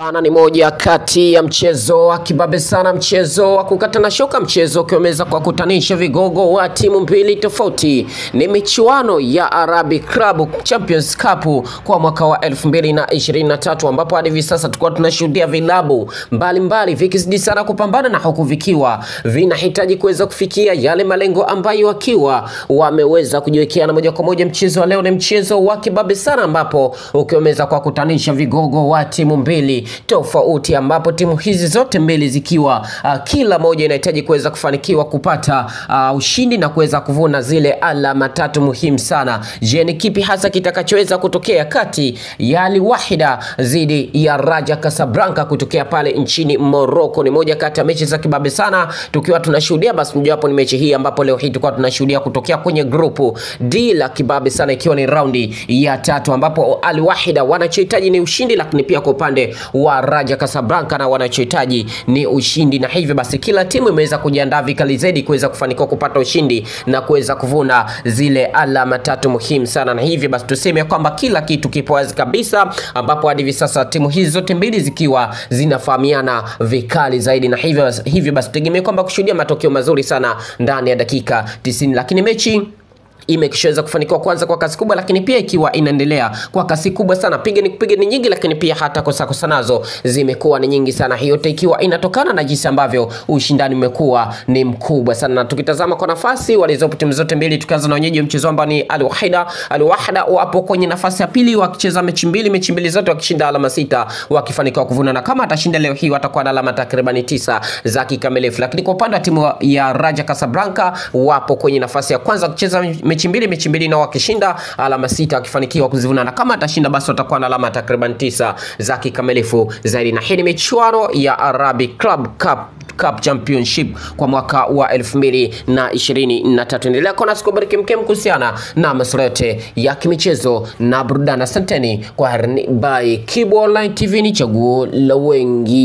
Bana ni moja kati ya mchezo wa kibabe sana, mchezo wa kukata na shoka, mchezo ukiomeza kwa kutanisha vigogo wa timu mbili tofauti. Ni michuano ya Arabi Club Champions Cup kwa mwaka wa 2023 ambapo hadi hivi sasa tulikuwa tunashuhudia vilabu mbalimbali vikizidi sana kupambana na huku vikiwa vinahitaji kuweza kufikia yale malengo ambayo wakiwa wameweza kujiwekea, na moja kwa moja mchezo wa leo ni mchezo wa kibabe sana, ambapo ukiomeza kwa kutanisha vigogo wa timu mbili tofauti ambapo timu hizi zote mbili zikiwa uh, kila moja inahitaji kuweza kufanikiwa kupata uh, ushindi na kuweza kuvuna zile alama tatu muhimu sana. Je, ni kipi hasa kitakachoweza kutokea kati ya Al Wahda dhidi ya Raja Casablanca kutokea pale nchini Morocco? Ni moja kati ya mechi za kibabe sana tukiwa tunashuhudia, basi mojawapo ni mechi hii ambapo leo hii tulikuwa tunashuhudia kutokea kwenye grupu D la kibabe sana, ikiwa ni raundi ya tatu ambapo Al Wahda wanachohitaji ni ushindi, lakini pia kwa upande wa Raja Casablanca na wanachohitaji ni ushindi, na hivyo basi kila timu imeweza kujiandaa vikali zaidi kuweza kufanikiwa kupata ushindi na kuweza kuvuna zile alama tatu muhimu sana, na hivyo basi tuseme kwamba kila kitu kipo wazi kabisa, ambapo hadi hivi sasa timu hizi zote mbili zikiwa zinafahamiana vikali zaidi, na hivyo hivyo basi tegemee kwamba kushuhudia matokeo mazuri sana ndani ya dakika 90, lakini mechi imeshaweza kufanikiwa kwanza kwa kasi kubwa, lakini pia ikiwa inaendelea kwa kasi kubwa sana. Piga ni kupiga ni nyingi, lakini pia hata kosa kosa nazo zimekuwa ni nyingi sana. Hiyo yote ikiwa inatokana na jinsi ambavyo ushindani umekuwa ni mkubwa sana, na tukitazama kwa nafasi walizopo timu zote mbili, tukianza na wenyeji mchezo ambao ni Al Wahda. Al Wahda wapo kwenye nafasi ya pili wakicheza mechi mbili, mechi mbili zote wakishinda alama sita, wakifanikiwa kuvuna, na kama atashinda leo hii watakuwa na alama takriban tisa za kikamilifu. Lakini kwa upande wa timu ya Raja Casablanca wapo kwenye nafasi ya kwanza wakicheza mechi mbili mechi mbili nao wakishinda alama sita wakifanikiwa kuzivuna, na kama atashinda basi watakuwa na alama takriban tisa za kikamilifu zaidi. Na hii ni michuano ya Arabi Club Cup Cup Championship kwa mwaka wa 2023. Endelea kuwa nasi kubariki mkem kuhusiana na masuala yote ya kimichezo na burudani. Asanteni kwa harni by Kibo Online TV, ni chaguo la wengi.